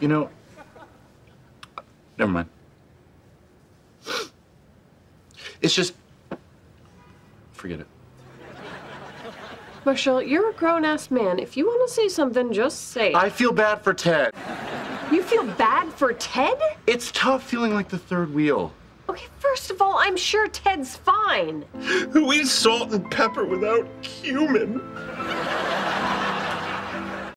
You know, never mind. It's just, forget it. Marshall, you're a grown ass man. If you want to say something, just say it. I feel bad for Ted. You feel bad for Ted? It's tough feeling like the third wheel. Okay, first of all, I'm sure Ted's fine. Who eats salt and pepper without cumin?